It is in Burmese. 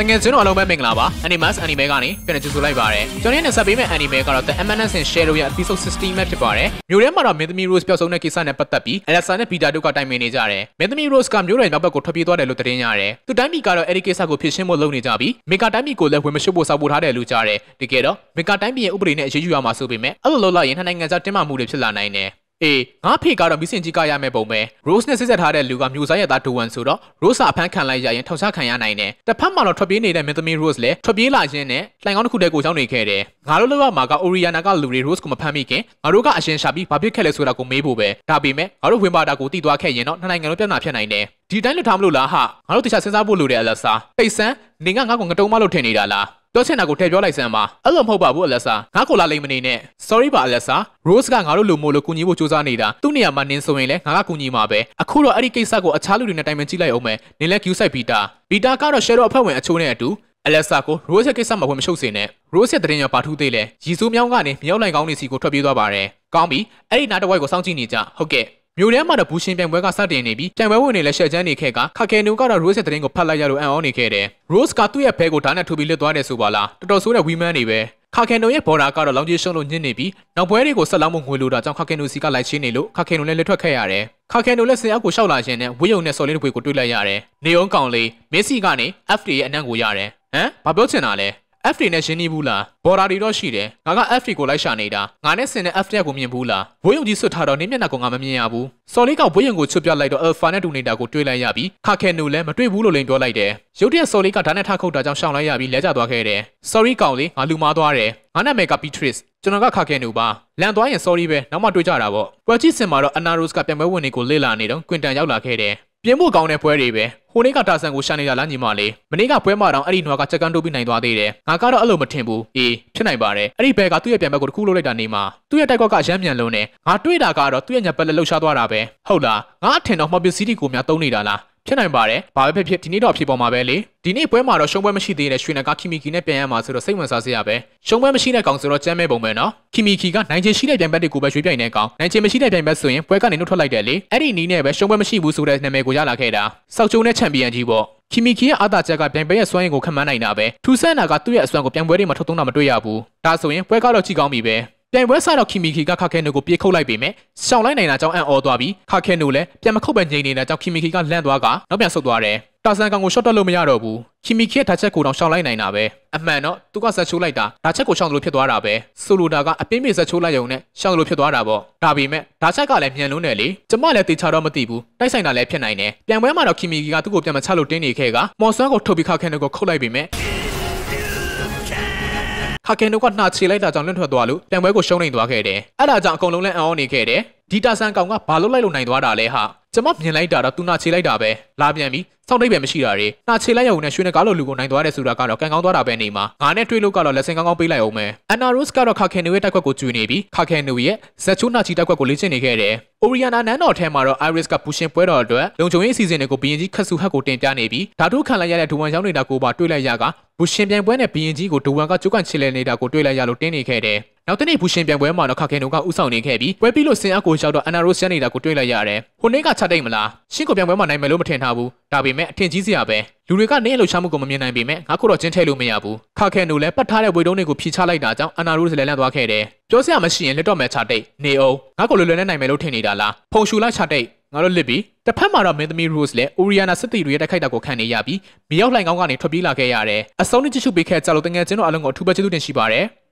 တကယ်ချင်းတော့အလုံးပဲမင်္ဂလာပါ Animus Anime ကနေပြန်ကြိုဆိုလိုက်ပါရစေကျွန်တော်နဲ့ဆက်ပေးမယ့် Anime ကတော့ The Eminence in Shadow ရဲ့ Episode 16ပဲဖြစ်ပါတယ်မြို့ထဲမှာတော့မင်းသမီး Rose ပျောက်ဆုံးတဲ့ကိစ္စနဲ့ပတ်သက်ပြီး Alexa နဲ့ Peter တို့ကတိုင်ပင်နေကြတယ်မင်းသမီး Rose ကမြို့ရဲ့နောက်ဘက်ကိုထွက်ပြေးသွားတယ်လို့သတင်းရတယ်သူတိုင်းပြည်ကတော့အဲ့ဒီကိစ္စကိုဖြေရှင်းဖို့လုပ်နေကြပြီးမေကာတိုင်းပြည်ကိုလည်းဝင်မရှုပ်ဖို့စောက်ပို့ထားတယ်လို့ကြားတယ်တကယ်တော့မေကာတိုင်းပြည်ရဲ့ဥပဒေနဲ့အရေးယူရမှာဆိုပေမဲ့အဲ့လိုလုပ်လိုက်ရင်နှစ်နိုင်ငံကြားတင်းမာမှုတွေဖြစ်လာနိုင်တယ် အေးငါဖေကတော့မိစင်ကြီးကရမယ့်ပုံပဲ Rose နဲ့ဆက်ဆက်ထားတဲ့လူကမျိုးစားရဲ့သားဒိုဝန်ဆိုတော့ Rose အဖမ်းခံလိုက်ရရင်ထောက်ချခံရနိုင်တယ်တစ်ဖက်မှာတော့ထွက်ပြေးနေတဲ့မင်းသမီး Rose လည်းထွက်ပြေးလာခြင်းနဲ့လှိုင်ကောင်းတစ်ခုတည်းကိုရောက်နေခဲ့တယ်ငါတို့လောက်မှာက Oriana ကလူတွေ Rose ကိုမဖမ်းမိခင်ငါတို့ကအရှင်ရှာပြီးဘာဖြစ်ခဲ့လဲဆိုတာကိုမေးဖို့ပဲဒါပေမဲ့ငါတို့ဝင်ပါတာကိုတည်သွားခဲ့ရင်တော့နှစ်နိုင်ငံလုံးပြဿနာဖြစ်နိုင်တယ်ဒီတိုင်းလွတ်ထားမလို့လားဟာငါတို့တခြားစဉ်းစားဖို့လိုတယ်အလက်စာပိတ်ဆန်းနေကငါ့ကိုငတုံးမလို့ထင်နေတာလား ပြောချင်တာကိုထည့်ပြောလိုက်စမ်းပါအဲ့လိုမဟုတ်ပါဘူးအလက်စာငါကိုလာလိမ့်မနေနဲ့ sorry ပါအလက်စာ Rose ကငါတို့လူမို့လို့ကူညီဖို့စူးစမ်းနေတာသူ့နေရာမှာနင်းဆိုရင်လည်းငါကကူညီမှာပဲအခုတော့အဲ့ဒီကိစ္စကိုအခြားလူတွေနဲ့တိုင်ပင်ကြည့်လိုက်အောင်မယ်နင်းလဲ Q site Beta Beta ကတော့ Shadow အဖွဲ့ဝင်အချိုးနဲ့အတူအလက်စာကို Rose ရဲ့ကိစ္စမှာဝင်မရှုပ်စေနဲ့ Rose ရဲ့တရင်ရပါထူးသေးလဲရီစိုးမြောင်းကနေမြောက်လိုက်ကောင်းနေစီကိုထွက်ပြေးသွားပါတယ်ကောင်းပြီအဲ့ဒီနားတစ်ဝိုက်ကိုစောင့်ကြည့်နေကြဟုတ်ကဲ့ မြို့ထဲမှာတော့ဘူရှင်ပြိုင်ပွဲကစတင်နေပြီးပြိုင်ပွဲဝင်နေလဲရှက်ချမ်းနေခဲ့ကခါကဲနူကတော့ Rose ရဲ့တရင်ကိုဖတ်လိုက်ရလို့အံ့ဩနေခဲ့တယ်။ Rose ကသူ့ရဲ့ဘဲကိုဓာတ်နဲ့ထိုးပြီးလစ်သွားတယ်ဆိုပါလားတော်တော်ဆိုးတဲ့ဝီမန်းနေပဲခါကဲနူရဲ့ဘော်ဒါကတော့လောင်ကြီးရှုံးလို့ညစ်နေပြီးနောက်ပွဲတွေကိုဆက်လောင်းမှုငွေလိုတာကြောင့်ခါကဲနူစီကလိုက်ချင်းနေလို့ခါကဲနူလည်းလက်ထွက်ခဲ့ရတယ်။ခါကဲနူလည်းဆင်အောက်ကိုရှောက်လာခြင်းနဲ့ဝေယုံနဲ့စော်လေးတစ်ပွေကိုတွေ့လိုက်ရတယ်။နေုံကောင်လေးမက်ဆီကနေ FD ရဲ့အနံ့ကိုရတယ်။ဟမ်ဘာပြောချင်တာလဲ FD နဲ့ရှင်းနေဘူးလားဘော်ဒါတွေတော့ရှိတယ်ငါက FD ကိုလိုက်ရှာနေတာငါနဲ့ဆင်တဲ့ FD ကိုမြင်ဘူးလားဝေးယုံကြီးဆွတ်ထားတော့နေမျက်နှာကိုငါမမြင်ရဘူးစော်လေးကဝေးယုံကိုချွတ်ပြလိုက်တော့ Alpha နဲ့တူနေတာကိုတွေ့လိုက်ရပြီးခါခဲနူလည်းမတွေ့ဘူးလို့လိန်ပြောလိုက်တယ်ရုတ်တရက်စော်လေးကဓာတ်နဲ့ထခုတ်တာကြောင့်ရှောင်လိုက်ရပြီးလဲကျသွားခဲ့တယ် Sorry ကောင်လေးငါလူမားသွားတယ်ငါနာမည်က Beatrice ကျွန်တော်ကခါခဲနူပါလန်သွားရင် sorry ပဲနောက်မှတွေ့ကြတာပေါ့ပွဲကြည့်စင်မှာတော့ Anna Rose ကပြန်ပွဲဝင်တွေကိုလေ့လာနေတော့ကွင်တန်ရောက်လာခဲ့တယ် ပြင်းဖို့ကောင်းတဲ့ပွဲတွေပဲဟိုနေ့ကတာဆန်ကိုရှာနေတာလားညီမလေးမနေ့ကပွဲမှာတော့အဲ့ဒီနွားကချက်ကန်တိုးပြီးနိုင်သွားသေးတယ်ငါကတော့အဲ့လိုမထင်ဘူးအေးဖြစ်နိုင်ပါတယ်အဲ့ဒီဘဲကသူ့ရဲ့ပြန်ဘက်ကိုတစ်ခုလုပ်လိုက်တာနေမှာသူ့ရဲ့တိုက်ကောက်ကရမ်းမြန်လုံးနဲ့ငါတွေးတာကတော့သူ့ရဲ့ညက်ပက်လက်လှုပ်ရှားသွားတာပဲဟုတ်လားငါအထင်တော့မှပစ္စည်းတွေကိုများသုံးနေတာလား ဖြစ်နိုင်ပါတယ်။ဘာပဲဖြစ်ဖြစ်ဒီနေ့တော့ဖြစ်ပေါ်မှာပဲလေ။ဒီနေ့ပွဲမှာတော့ရှုံးပွဲမရှိသေးတဲ့ရွှေနဂါခီမီကီနဲ့ပြန်ရမှာဆိုတော့စိတ်ဝင်စားစရာပဲ။ရှုံးပွဲမရှိတဲ့ကောင်ဆိုတော့ကြမ်းမဲပုံပဲနော်။ခီမီကီကနိုင်ချင်ရှိတဲ့ပြိုင်ဘက်တွေကိုပဲရွေးပြိုင်တဲ့ကောင်။နိုင်ချင်မရှိတဲ့ပြိုင်ဘက်ဆိုရင်ပွဲကနေနှုတ်ထွက်လိုက်တယ်လေ။အဲ့ဒီနီးနဲ့ပဲရှုံးပွဲမရှိဘူးဆိုတဲ့နာမည်ကိုရလာခဲ့တာ။စောက်ကျုံနဲ့ချန်ပီယံကြီးပေါ့။ခီမီကီရဲ့အာသာချက်ကပြိုင်ပွဲရဲ့စွမ်းရည်ကိုခန့်မှန်းနိုင်တာပဲ။ထူဆန်နာကသူ့ရဲ့အစွမ်းကိုပြိုင်ပွဲတွေမှာထုတ်သုံးတာမတွေ့ရဘူး။ဒါဆိုရင်ပွဲကတော့ကြည့်ကောင်းပြီပဲ။ ပြိုင်ပွဲစတော့ခီမီခီကခါခဲနိုကိုပြေးခုတ်လိုက်ပေမဲ့ရှောင်းလိုက်နိုင်တာကြောင့်အံ့ဩသွားပြီးခါခဲနိုလည်းပြန်မခုတ်ပဲငြိမ်နေတာကြောင့်ခီမီခီကလန့်သွားကနောက်ပြန်ဆုတ်သွားတယ်တာဆန်ကောင်ကိုရှော့တက်လို့မရတော့ဘူးခီမီခီရဲ့ဓာတ်ချက်ကိုတော့ရှောင်းလိုက်နိုင်တာပဲအမှန်တော့သူကဆက်ချိုးလိုက်တာဓာတ်ချက်ကိုရှောင်းလို့ဖြစ်သွားတာပဲဆိုလိုတာကအပင်းပြေဆက်ချိုးလိုက်ရုံနဲ့ရှောင်းလို့ဖြစ်သွားတာပေါ့ဒါပေမဲ့ဓာတ်ချက်ကလည်းမြန်လုံးတယ်လေကျမလည်းတေချာတော့မသိဘူးတိုက်ဆိုင်တာလည်းဖြစ်နိုင်တယ်ပြန်ပွဲမှာတော့ခီမီခီကသူ့ကိုပြန်မချလို့တင်းနေခဲ့ကမော်ဆွမ်းကိုထုတ်ပြီးခါခဲနိုကိုခုတ်လိုက်ပေမဲ့ ခါကင်တို့ကနှာချေလိုက်တာကြောင့်လွန့်ထွက်သွားလို့တံပွဲကိုရှုံးနေသွားခဲ့တယ်။အဲ့ဒါကြောင့်အကုန်လုံးလည်းအံ့ဩနေခဲ့တယ်။ဒီတာဆန်ကောင်ကဘာလို့လိုက်လို့နိုင်သွားတာလဲဟာ။ ကျမမြင်လိုက်တာတော့သူနှာချေလိုက်တာပဲ။လာပြန်ပြီ။စောင့်တိတ်ပဲမရှိတာတွေ။နှာချေလိုက်ရုံနဲ့ရွှေနဂါလိုလူကိုနိုင်သွားတယ်ဆိုတာကတော့ကံကောင်းသွားတာပဲနေမှာ။ငါနဲ့တွေ့လို့ကတော့လက်စင်ကောင်းကောင်းပေးလိုက်အောင်မယ်။အန်နာရိုစ်ကတော့ခါကင်တို့ရဲ့တိုက်ခွက်ကိုကျွေးနေပြီးခါကင်တို့ရဲ့ဇက်ချိုးနာချီတိုက်ခွက်ကိုလေ့ကျင့်နေခဲ့တယ်။ Oriana နန်းတော်ထဲမှာတော့ Iris ကပူရှင်ပွဲတော်အတွက်လုံခြုံရေးအစီအစဉ်တွေကိုဘီရင်ကြီးခတ်ဆူဟတ်ကိုတင်ပြနေပြီးဓာတုခံလိုက်ရတဲ့ဒူဝန်ရောက်နေတာကိုပါတွေ့လိုက်ရကဘူရှင်ပြိုင်ပွဲနဲ့ဘီရင်ကြီးကိုဒူဝန်ကကျုပ်ကန်ချစ်လဲနေတာကိုတွေ့လိုက်ရလို့တင်းနေခဲ့တယ်။နောက်တနေ့ဘူရှင်ပြိုင်ပွဲမှာတော့ခခင်တို့ကဥဆောင်နေခဲ့ပြီးပွဲပြီးလို့ဆင်အပ်ကိုရောက်တော့အန်နာရိုးဆန်နေတာကိုတွေ့လိုက်ရတယ်။ဟိုနေ့ကချက်တိတ်မလား။ရှင်းကိုပြိုင်ပွဲမှာနိုင်မယ်လို့မထင်ထားဘူး။ဒါပေမဲ့အထင်ကြီးစရာပဲ။လူတွေကနေလှုပ်ရှားမှုကိုမမြင်နိုင်ပေမဲ့ငါကတော့ကျင်းထဲလို့မရဘူး။ခခင်တို့လည်းပတ်ထားတဲ့ဝေတုံးတွေကိုဖြီချလိုက်တာကြောင့်အန်နာရိုးစလဲလန့်သွားခဲ့တယ်။ပြောစရာမရှိရင်လက်တော့မဲ့ချတိတ်နေအောင်ငါကိုလွယ်လွယ်နဲ့နိုင်မယ်လို့ထင်နေတာလား။ဖုံရှူလိုက်ချတိတ်ငါတို့လစ်ပြီးတစ်ဖက်မှာတော့မင်းသမီး Rose လည်း Oriana စစ်တီတွေရဲ့တိုက်ခိုက်တာကိုခံနေရပြီးမြေရောက်လှိုင်ကောင်းကနေထွက်ပြေးလာခဲ့ရတယ်။အစုံနဲ့ကြည့်ရှုပေးခဲ့ကြလို့တငယ်ချင်းတို့အားလုံးကိုအထူးပဲကျေးဇူးတင်ရှိပါတယ်။